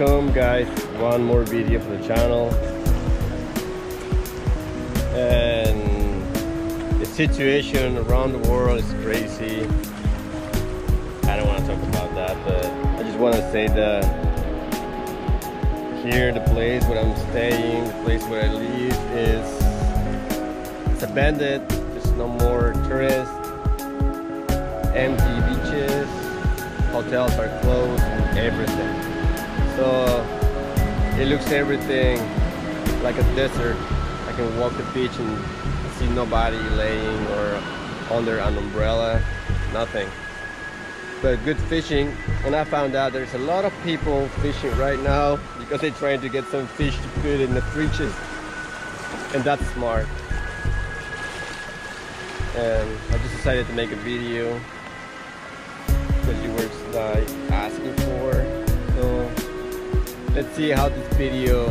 welcome guys one more video for the channel. And the situation around the world is crazy. I don't want to talk about that but I just want to say that here the place where I'm staying the place where I live is it's abandoned. There's no more tourists. Empty beaches. Hotels are closed. Everything so it looks everything like a desert. I can walk the beach and see nobody laying or under an umbrella nothing. But good fishing and I found out there's a lot of people fishing right now because they're trying to get some fish to put in the fridges and that's smart. And I just decided to make a video because you were like asking for let's see how this video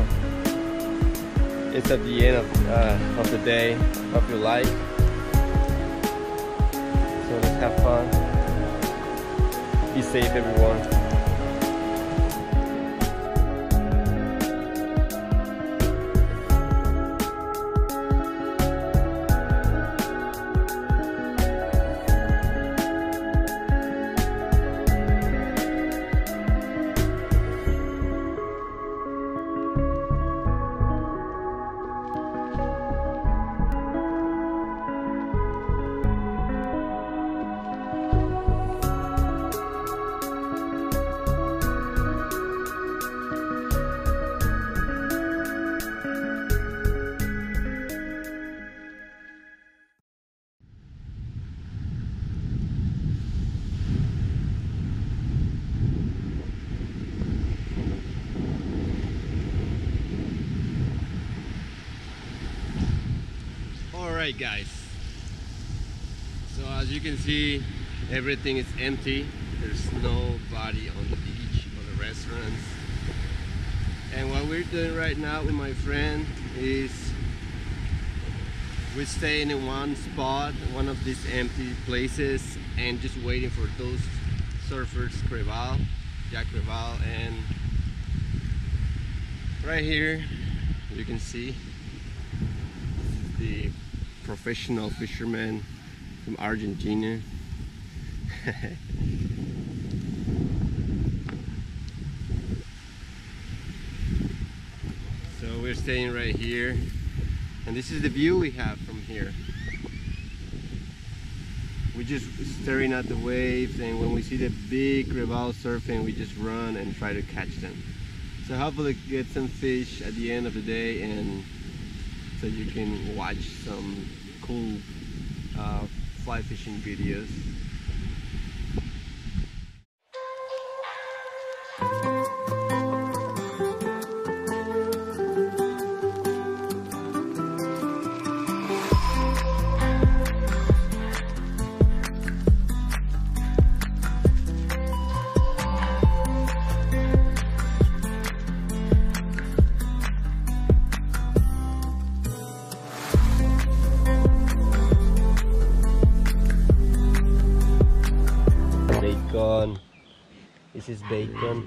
is at the end of, uh, of the day. Hope you like. So let's have fun. Be safe everyone right guys. So as you can see everything is empty. There's nobody on the beach or the restaurants. And what we're doing right now with my friend is we're staying in one spot one of these empty places and just waiting for those surfers Crevalle Jack Crevalle and right here you can see the professional fisherman from Argentina. so we're staying right here and this is the view we have from here. We're just staring at the waves and when we see the big crevalle surfing we just run and try to catch them. So hopefully get some fish at the end of the day and so you can watch some cool uh, fly fishing videos.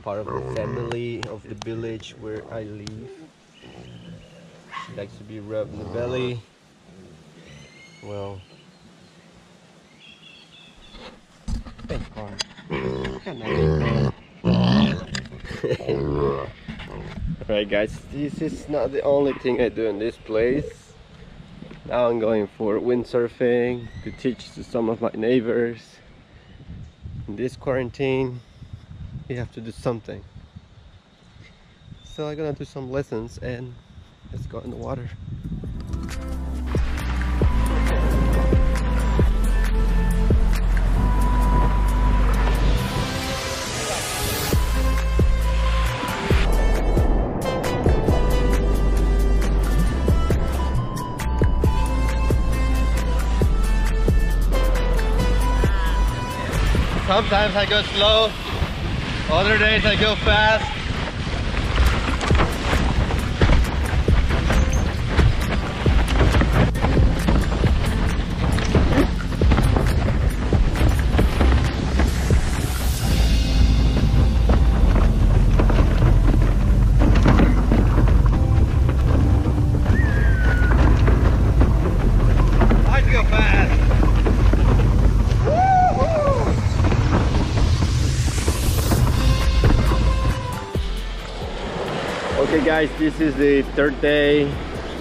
Part of the oh, family of the village where I live. She likes to be rubbed in the belly. Well, Alright guys, this is not the only thing I do in this place. Now I'm going for windsurfing to teach to some of my neighbors in this quarantine you have to do something. So I'm gonna do some lessons and let's go in the water. Sometimes I go slow, other days I go fast. Guys, this is the third day.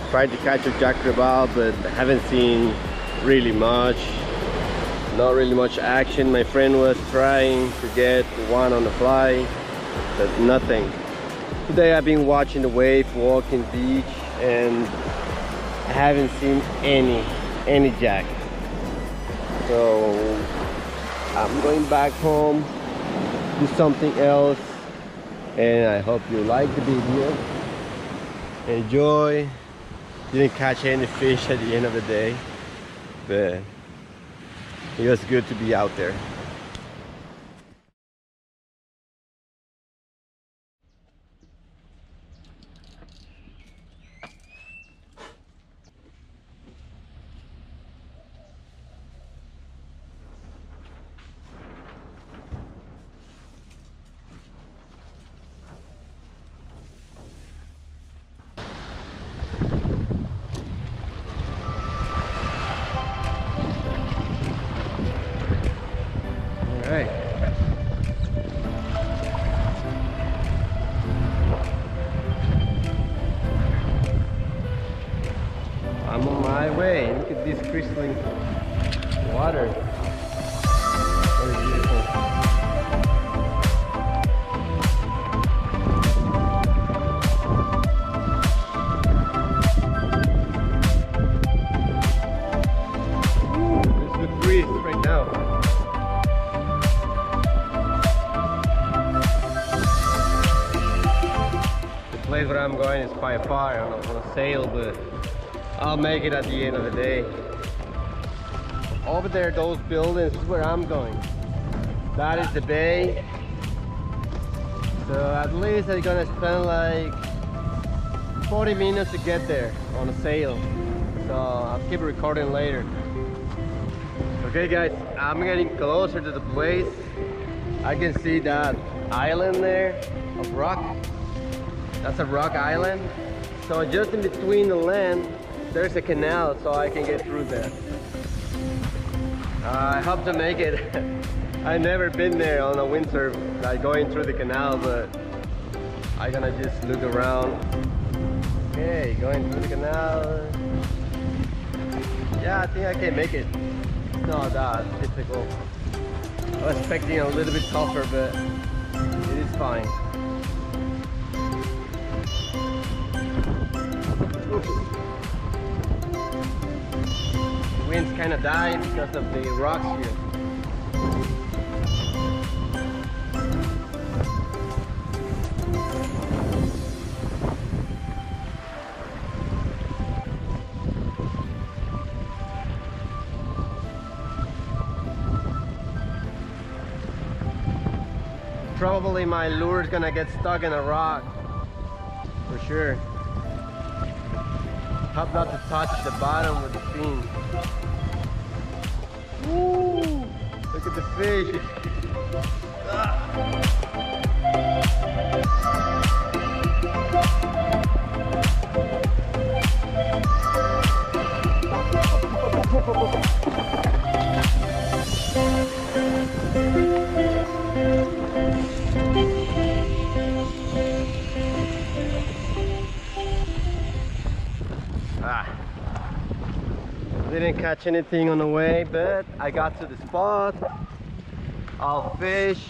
Tried to catch a jack but haven't seen really much. Not really much action. My friend was trying to get one on the fly, but nothing. Today I've been watching the wave walking beach and I haven't seen any, any jack. So I'm going back home, do something else and I hope you like the video. Enjoy. Didn't catch any fish at the end of the day but it was good to be out there I'm on my way. Look at this crystalline water. Sail, but I'll make it at the end of the day. Over there, those buildings is where I'm going. That is the bay. So at least I'm gonna spend like 40 minutes to get there on a sail. So I'll keep recording later. Okay guys, I'm getting closer to the place. I can see that island there of rock. That's a rock island. So just in between the land, there's a canal so I can get through there. Uh, I hope to make it. I've never been there on a windsurf, like going through the canal, but I'm gonna just look around. Okay, going through the canal. Yeah, I think I can make it. It's not that difficult. I was expecting a little bit tougher, but it is fine. Wind's kind of died because of the rocks here. Probably my lure is gonna get stuck in a rock for sure. Hope not to touch the bottom with the fin. Woo! Look at the fish. Ah. Didn't catch anything on the way, but I got to the spot. I'll fish.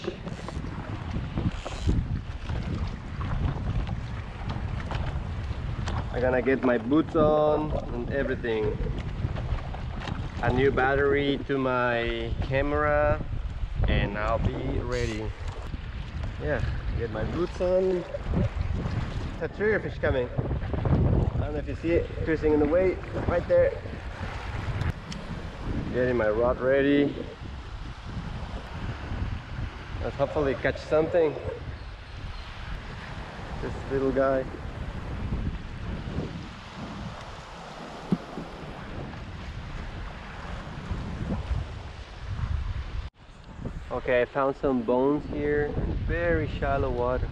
I'm gonna get my boots on and everything. A new battery to my camera and I'll be ready. Yeah, get my boots on. A triggerfish coming. I don't know if you see it, cruising in the way, right there. Getting my rod ready. Let's hopefully catch something. This little guy. Okay, I found some bones here very shallow water.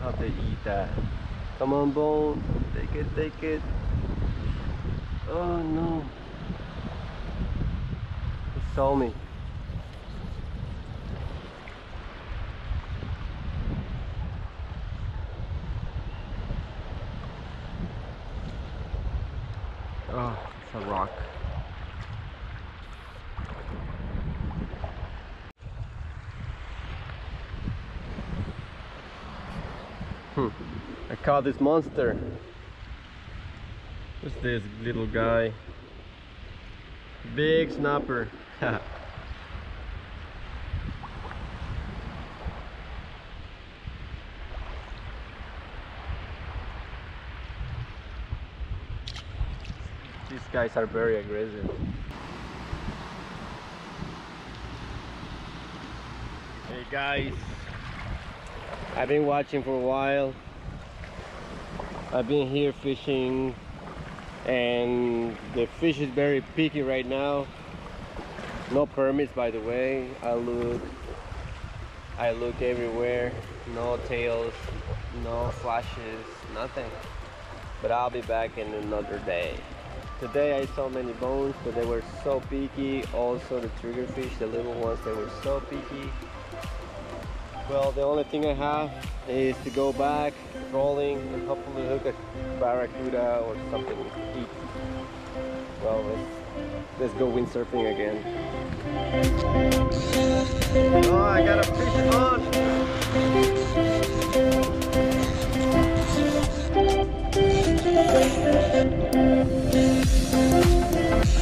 How they eat that? Come on, bone. Take it, take it. Oh no. He saw me. Oh, it's a rock. Hmm. I caught this monster. What's this little guy? Big snapper. These guys are very aggressive. Hey guys, I've been watching for a while. I've been here fishing and the fish is very picky right now. No permits by the way. I look I look everywhere. No tails, no flashes, nothing. But I'll be back in another day. Today I saw many bones, but they were so picky. Also the triggerfish, the little ones, they were so picky. Well, the only thing I have is to go back, trolling, and hopefully hook a barracuda or something to eat. Well, let's, let's go windsurfing again. Oh, I got a fish on!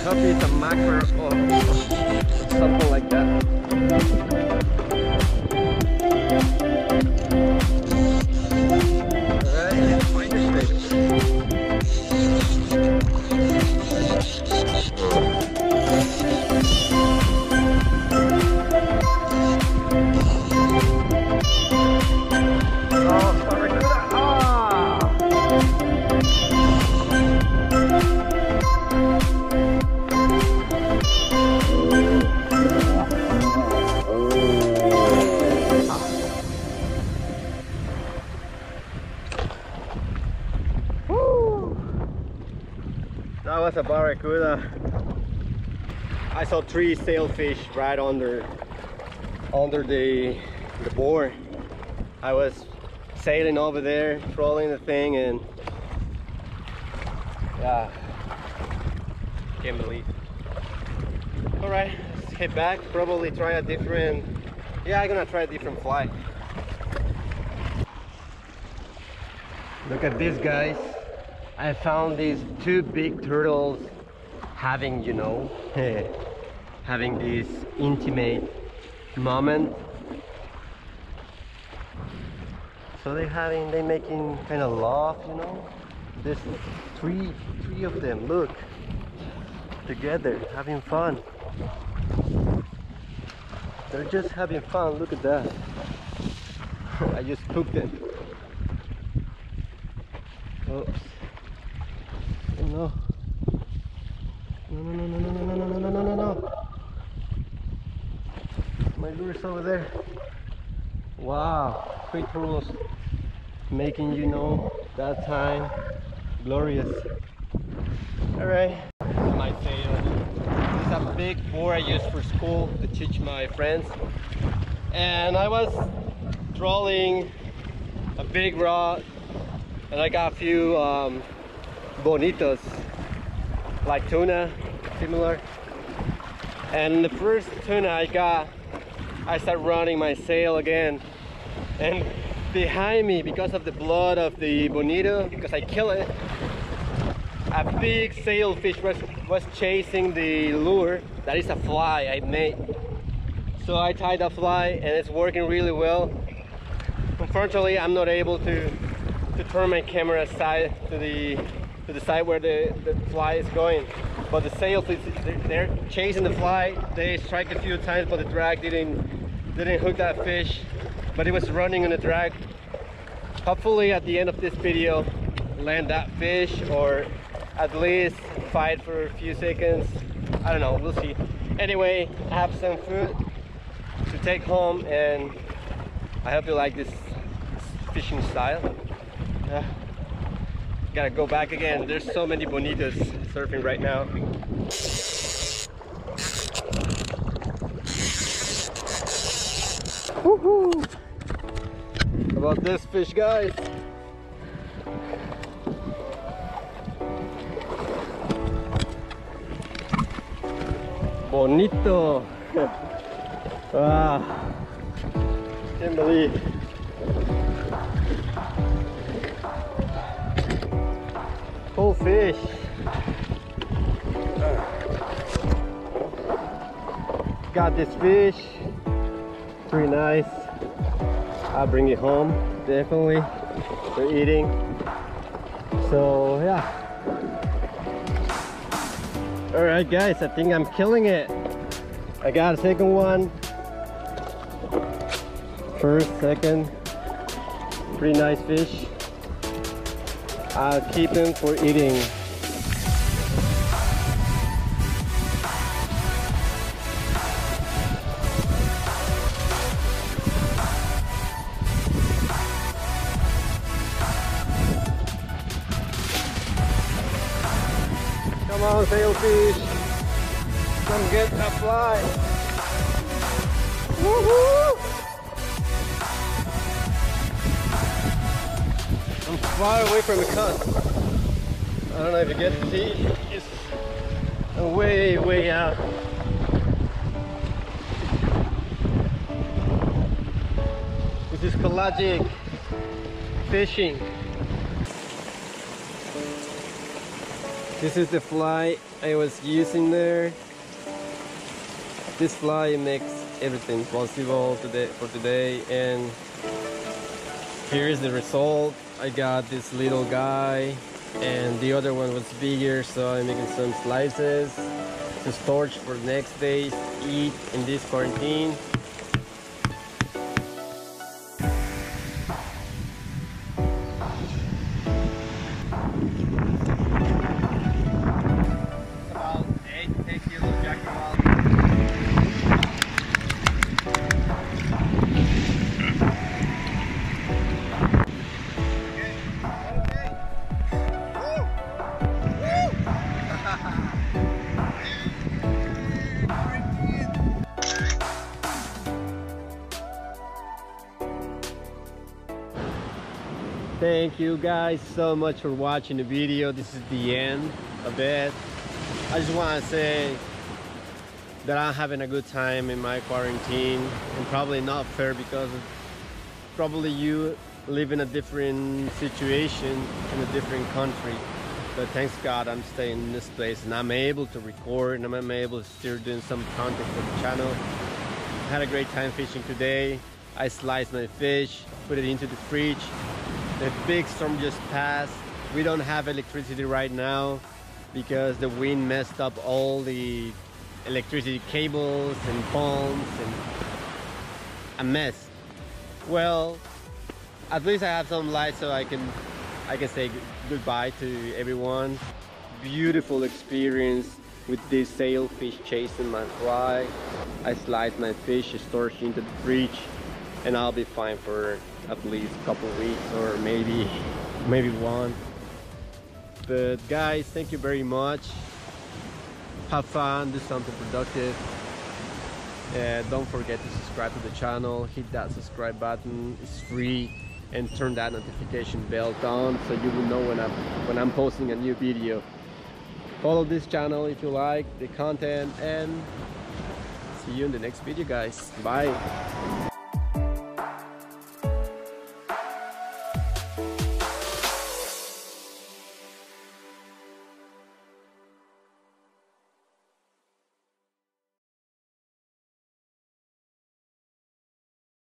hope it's a mackerel or something like that. I saw three sailfish right under under the the board. I was sailing over there, trolling the thing, and yeah, can't believe. All right, let's head back. Probably try a different. Yeah, I'm gonna try a different fly. Look at this, guys. I found these two big turtles having, you know, having this intimate moment. So they're having, they're making kind of love, you know. There's three, three of them. Look, together, having fun. They're just having fun. Look at that. I just hooked them. Oops Over there. Wow, quick rules. Making you know that time glorious. Alright, my sail. This is a big board I use for school to teach my friends. And I was trolling a big rod and I got a few um, bonitos like tuna similar and the first tuna I got I start running my sail again. And behind me because of the blood of the bonito because I kill it a big sailfish was, was chasing the lure. That is a fly I made. So I tied the fly and it's working really well. Unfortunately I'm not able to to turn my camera aside to the to the side where the, the fly is going. But the sailfish, they're chasing the fly. They strike a few times, but the drag didn't didn't hook that fish. But it was running on the drag. Hopefully at the end of this video, land that fish or at least fight for a few seconds. I don't know, we'll see. Anyway, I have some food to take home and I hope you like this fishing style. Yeah Gotta go back again. There's so many bonitas surfing right now. Woohoo! About this fish, guys. Bonito. ah, can't believe. Full fish. Got this fish. Pretty nice. I'll bring it home, definitely, for eating. So yeah. All right, guys, I think I'm killing it. I got a second one. First, second. Pretty nice fish. I'll keep them for eating. Come on, sailfish. Come get a fly. Woohoo! Far away from the cusp. I don't know if you get to see. It's way, way out. This is pelagic fishing. This is the fly I was using there. This fly makes everything possible today for today and here is the result. I got this little guy and the other one was bigger so I'm making some slices to storage for next days eat in this quarantine. Thank you guys so much for watching the video. This is the end of it. I just want to say that I'm having a good time in my quarantine and probably not fair because probably you live in a different situation in a different country. But thanks God I'm staying in this place and I'm able to record and I'm able to still doing some content for the channel. Had a great time fishing today. I sliced my fish, put it into the fridge. The big storm just passed. We don't have electricity right now because the wind messed up all the electricity cables and phones and a mess. Well, at least I have some light so I can I can say goodbye to everyone. Beautiful experience with this sailfish chasing my fly. I sliced my fish, storage into the fridge, and I'll be fine for at least a couple weeks or maybe maybe one. But guys, thank you very much. Have fun, do something productive. And don't forget to subscribe to the channel, hit that subscribe button, it's free and turn that notification bell on so you will know when I'm when I'm posting a new video. Follow this channel if you like the content and see you in the next video guys. Bye.